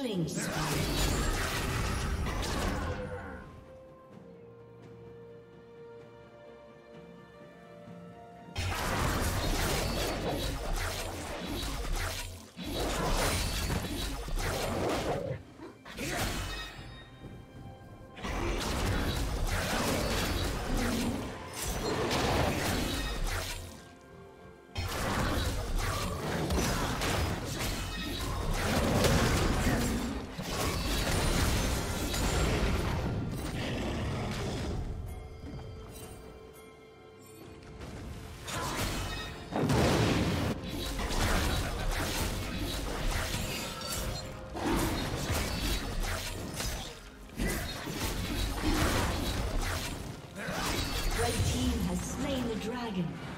Killing spree. dragon.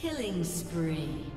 Killing spree.